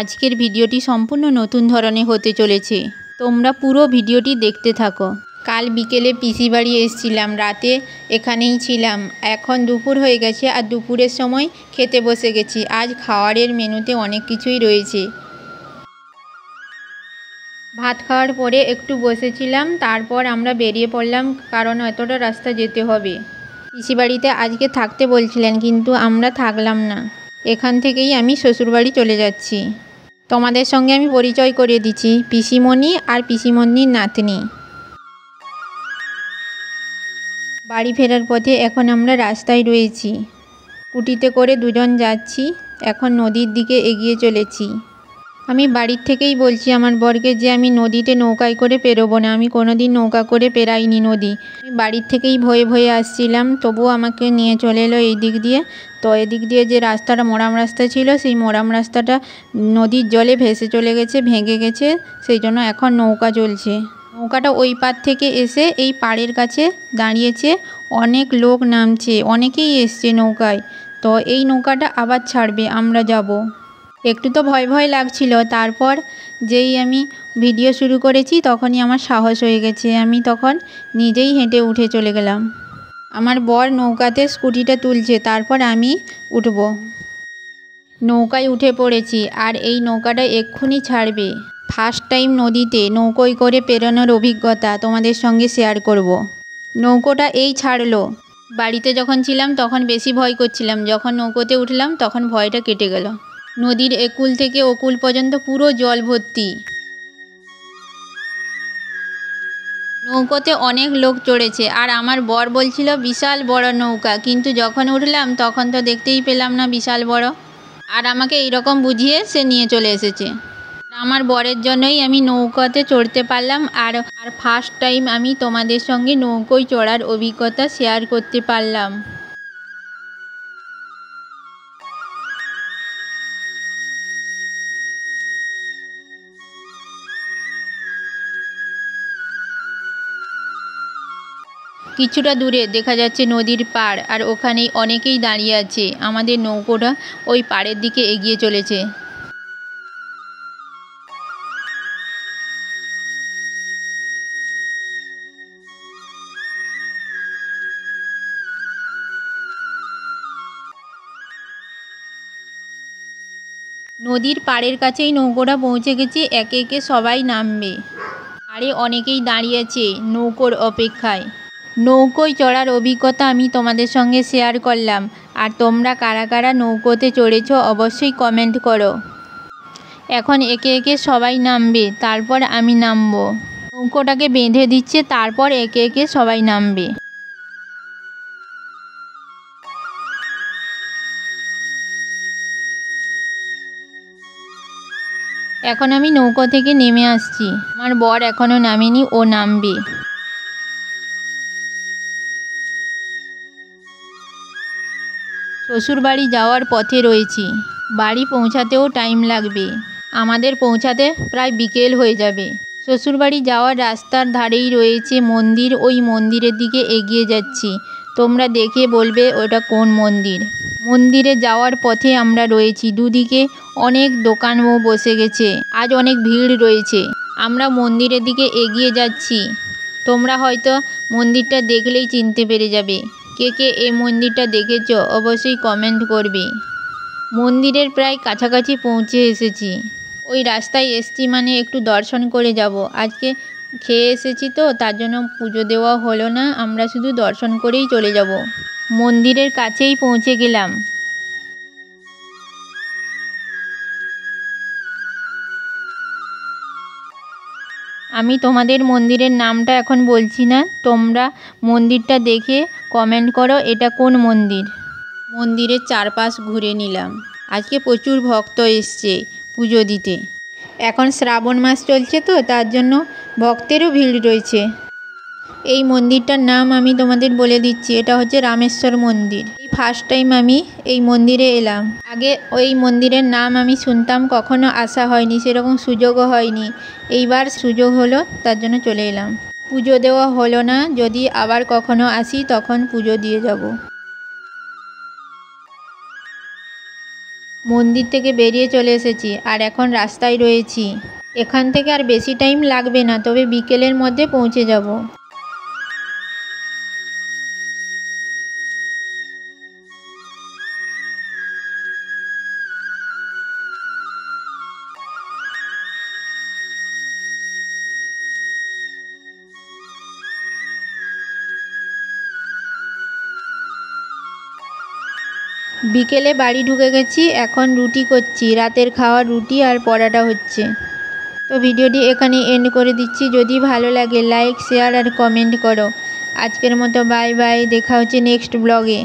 আজকের ভিডিওটি সম্পূর্ণ নতুন ধরনের হতে চলেছে। তোমরা পুরো ভিডিওটি দেখতে থাকো। কাল বিকেলে পিসি বাড়ি এসেছিলাম, রাতে এখানেই ছিলাম। এখন দুপুর হয়ে গেছে আর দুপুরের সময় খেতে বসে গেছি। আজ খাওয়ারের মেনুতে অনেক কিছুই রয়েছে। ভাত খাওয়ার পরে একটু বসেছিলাম, তারপর আমরা বেরিয়ে পড়লাম কারণ এতটা রাস্তা যেতে হবে। পিসি বাড়িতে আজকে থাকতে বলছিলেন, কিন্তু আমরা থাকলাম না। এখান থেকেই আমি শ্বশুরবাড়ি চলে যাচ্ছি। তোমাদের সঙ্গে আমি পরিচয় করে দিচ্ছি, পিসিমণি আর পিসিমণির নাতনি। বাড়ি ফেরার পথে এখন আমরা রাস্তায় রয়েছি। কুটিতে করে দুজন যাচ্ছি, এখন নদীর দিকে এগিয়ে চলেছি। আমি বাড়ির থেকেই বলছি, আমার বরকে যে আমি নদীতে নৌকায় করে পেরোবো না, আমি কোনো দিন নৌকা করে পেরাইনি নদী। আমি বাড়ির থেকেই ভয়ে ভয়ে আসছিলাম, তবুও আমাকে নিয়ে চলে এলো এই দিক দিয়ে। তো এদিক দিয়ে যে রাস্তাটা মোরাম রাস্তা ছিল, সেই মোরাম রাস্তাটা নদীর জলে ভেসে চলে গেছে, ভেঙে গেছে, সেই জন্য এখন নৌকা চলছে। নৌকাটা ওই পার থেকে এসে এই পাড়ের কাছে দাঁড়িয়েছে, অনেক লোক নামছে, অনেকেই এসছে নৌকায়। তো এই নৌকাটা আবার ছাড়বে, আমরা যাব। একটু তো ভয় ভয় লাগছিল। তারপর যেই আমি ভিডিও শুরু করেছি, তখনই আমার সাহস হয়ে গেছে। আমি তখন নিজেই হেঁটে উঠে চলে গেলাম। আমার বর নৌকাতে স্কুটিটা তুলছে, তারপর আমি উঠব। নৌকায় উঠে পড়েছি, আর এই নৌকাটা এক্ষুনি ছাড়বে। ফার্স্ট টাইম নদীতে নৌকোয় করে পেরোনোর অভিজ্ঞতা তোমাদের সঙ্গে শেয়ার করব। নৌকোটা এই ছাড়লো। বাড়িতে যখন ছিলাম, তখন বেশি ভয় করছিলাম। যখন নৌকোতে উঠলাম, তখন ভয়টা কেটে গেল। নদীর একুল থেকে ওকুল পর্যন্ত পুরো জল ভর্তি। নৌকোতে অনেক লোক চড়েছে, আর আমার বর বলছিল, বিশাল বড় নৌকা। কিন্তু যখন উঠলাম, তখন তো দেখতেই পেলাম না বিশাল বড়। আর আমাকে এইরকম বুঝিয়ে সে নিয়ে চলে এসেছে। আমার বরের জন্যই আমি নৌকাতে চড়তে পারলাম, আর আর ফার্স্ট টাইম আমি তোমাদের সঙ্গে নৌকোয় চড়ার অভিজ্ঞতা শেয়ার করতে পারলাম। কিছুটা দূরে দেখা যাচ্ছে নদীর পাড় আর ওখানেই অনেকেই দাঁড়িয়ে আছে। আমাদের নৌকোটা ওই পাড়ের দিকে এগিয়ে চলেছে। নদীর পাড়ের কাছেই নৌকোটা পৌঁছে গেছে, একে একে সবাই নামবে। আরে অনেকেই দাঁড়িয়েছে নৌকোর অপেক্ষায়। নৌকোয় চড়ার অভিজ্ঞতা আমি তোমাদের সঙ্গে শেয়ার করলাম। আর তোমরা কারা কারা নৌকোতে চড়েছ অবশ্যই কমেন্ট করো। এখন একে একে সবাই নামবে, তারপর আমি নামবো। নৌকোটাকে বেঁধে দিচ্ছে, তারপর একে একে সবাই নামবে। এখন আমি নৌকো থেকে নেমে আসছি। আমার বর এখনও নামেনি, ও নামবে। শ্বশুরবাড়ি যাওয়ার পথে রয়েছি। বাড়ি পৌঁছাতেও টাইম লাগবে। আমাদের পৌঁছাতে প্রায় বিকেল হয়ে যাবে। শ্বশুরবাড়ি যাওয়ার রাস্তার ধারেই রয়েছে মন্দির। ওই মন্দিরের দিকে এগিয়ে যাচ্ছি। তোমরা দেখে বলবে ওটা কোন মন্দির। মন্দিরে যাওয়ার পথে আমরা রয়েছি। দুদিকে অনেক দোকানও বসে গেছে। আজ অনেক ভিড় রয়েছে। আমরা মন্দিরের দিকে এগিয়ে যাচ্ছি। তোমরা হয়তো মন্দিরটা দেখলেই চিনতে পেরে যাবে। কে কে এই মন্দিরটা দেখেছ অবশ্যই কমেন্ট করবে। মন্দিরের প্রায় কাছাকাছি পৌঁছে এসেছি। ওই রাস্তায় এসছি মানে একটু দর্শন করে যাব। আজকে খেয়ে এসেছি তো, তার জন্য পুজো দেওয়া হলো না, আমরা শুধু দর্শন করেই চলে যাব। মন্দিরের কাছেই পৌঁছে গেলাম। আমি তোমাদের মন্দিরের নামটা এখন বলছি না। তোমরা মন্দিরটা দেখে কমেন্ট করো, এটা কোন মন্দির? মন্দিরের চারপাশ ঘুরে নিলাম। আজকে প্রচুর ভক্ত এসছে পুজো দিতে। এখন শ্রাবণ মাস চলছে তো, তার জন্য ভক্তেরও ভিড় রয়েছে। এই মন্দিরটার নাম আমি তোমাদের বলে দিচ্ছি, এটা হচ্ছে রামেশ্বর মন্দির। ফার্স্ট টাইম আমি এই মন্দিরে এলাম। আগে ওই মন্দিরের নাম আমি শুনতাম, কখনো আসা হয়নি, সেরকম সুযোগও হয়নি। এইবার সুযোগ হলো, তার জন্য চলে এলাম। পুজো দেওয়া হলো না, যদি আবার কখনো আসি, তখন পুজো দিয়ে যাব। মন্দির থেকে বেরিয়ে চলে এসেছি, আর এখন রাস্তায় রয়েছি। এখান থেকে আর বেশি টাইম লাগবে না, তবে বিকেলের মধ্যে পৌঁছে যাব। বিকেলে বাড়ি ঢুকে গেছি, এখন রুটি করছি। রাতের খাওয়া রুটি আর পরাটা হচ্ছে। তো ভিডিওটি এখানে এন্ড করে দিচ্ছি। যদি ভালো লাগে লাইক শেয়ার আর কমেন্ট করো। আজকের মতো বাই বাই দেখা হচ্ছে নেক্সট ব্লগে